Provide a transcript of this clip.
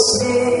não